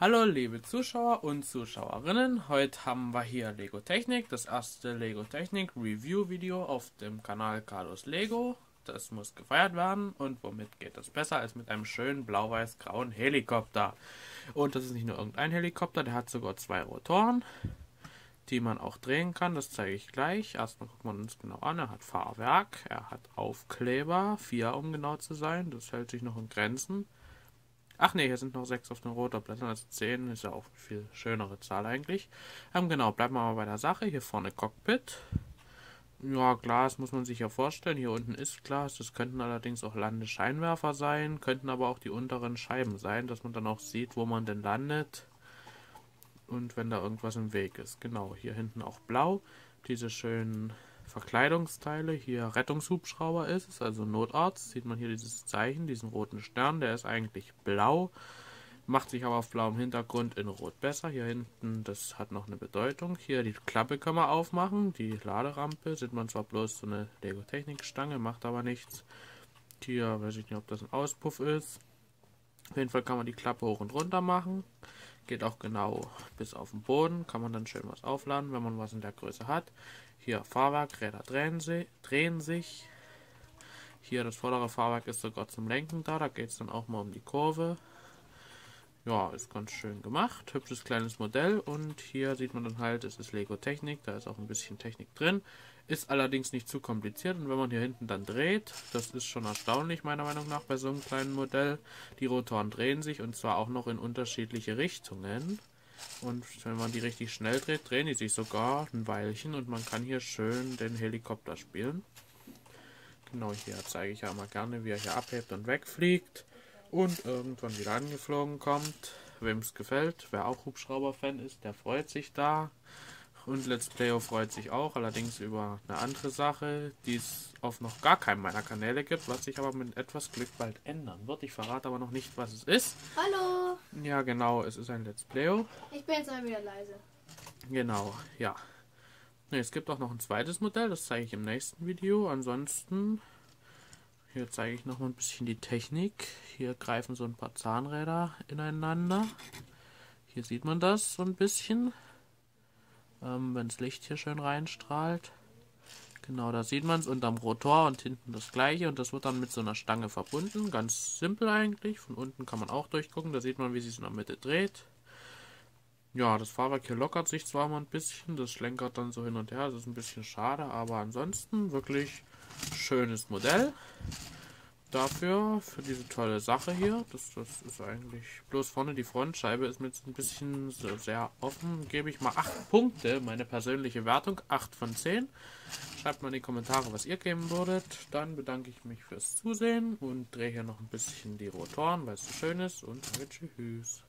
Hallo liebe Zuschauer und Zuschauerinnen, heute haben wir hier Lego Technik, das erste Lego Technik Review Video auf dem Kanal Carlos Lego. Das muss gefeiert werden und womit geht das besser als mit einem schönen blau-weiß-grauen Helikopter. Und das ist nicht nur irgendein Helikopter, der hat sogar zwei Rotoren, die man auch drehen kann, das zeige ich gleich. Erstmal gucken wir uns genau an, er hat Fahrwerk, er hat Aufkleber, vier um genau zu sein, das hält sich noch in Grenzen. Ach ne, hier sind noch 6 auf den Rotorblättern, also 10 ist ja auch eine viel schönere Zahl eigentlich. Ähm, genau, bleiben wir mal bei der Sache. Hier vorne Cockpit. Ja, Glas muss man sich ja vorstellen. Hier unten ist Glas. Das könnten allerdings auch Landescheinwerfer sein, könnten aber auch die unteren Scheiben sein, dass man dann auch sieht, wo man denn landet. Und wenn da irgendwas im Weg ist. Genau, hier hinten auch blau. Diese schönen Verkleidungsteile. Hier Rettungshubschrauber ist es, also Notarzt. Sieht man hier dieses Zeichen, diesen roten Stern. Der ist eigentlich blau, macht sich aber auf blauem Hintergrund in rot besser. Hier hinten, das hat noch eine Bedeutung. Hier die Klappe können wir aufmachen. Die Laderampe sieht man zwar bloß so eine Lego-Technik-Stange, macht aber nichts. Hier weiß ich nicht, ob das ein Auspuff ist. Auf jeden Fall kann man die Klappe hoch und runter machen. Geht auch genau bis auf den Boden. Kann man dann schön was aufladen, wenn man was in der Größe hat. Hier Fahrwerk, Räder drehen, sie, drehen sich. Hier das vordere Fahrwerk ist sogar zum Lenken da. Da geht es dann auch mal um die Kurve. Ja, ist ganz schön gemacht. Hübsches kleines Modell. Und hier sieht man dann halt, es ist Lego Technik. Da ist auch ein bisschen Technik drin. Ist allerdings nicht zu kompliziert. Und wenn man hier hinten dann dreht, das ist schon erstaunlich meiner Meinung nach bei so einem kleinen Modell. Die Rotoren drehen sich und zwar auch noch in unterschiedliche Richtungen. Und wenn man die richtig schnell dreht, drehen die sich sogar ein Weilchen und man kann hier schön den Helikopter spielen. Genau hier zeige ich ja immer gerne, wie er hier abhebt und wegfliegt und irgendwann wieder angeflogen kommt. Wem es gefällt, wer auch Hubschrauber-Fan ist, der freut sich da. Und Let's Playo freut sich auch, allerdings über eine andere Sache, die es auf noch gar keinem meiner Kanäle gibt, was sich aber mit etwas Glück bald ändern wird. Ich verrate aber noch nicht, was es ist. Hallo! Ja, genau, es ist ein Let's Playo. Ich bin jetzt mal wieder leise. Genau, ja. Es gibt auch noch ein zweites Modell, das zeige ich im nächsten Video. Ansonsten, hier zeige ich noch mal ein bisschen die Technik. Hier greifen so ein paar Zahnräder ineinander. Hier sieht man das so ein bisschen, ähm, wenn das Licht hier schön reinstrahlt. Genau, da sieht man es unterm Rotor und hinten das gleiche und das wird dann mit so einer Stange verbunden. Ganz simpel eigentlich. Von unten kann man auch durchgucken, da sieht man, wie sie es in der Mitte dreht. Ja, das Fahrwerk hier lockert sich zwar mal ein bisschen, das schlenkert dann so hin und her, das ist ein bisschen schade, aber ansonsten wirklich schönes Modell dafür, für diese tolle Sache hier. Das, das ist eigentlich bloß vorne die Frontscheibe ist mit ein bisschen so sehr offen. Gebe ich mal 8 Punkte, meine persönliche Wertung, 8 von 10. Schreibt mal in die Kommentare, was ihr geben würdet. Dann bedanke ich mich fürs Zusehen und drehe hier noch ein bisschen die Rotoren, weil es so schön ist und Tschüss.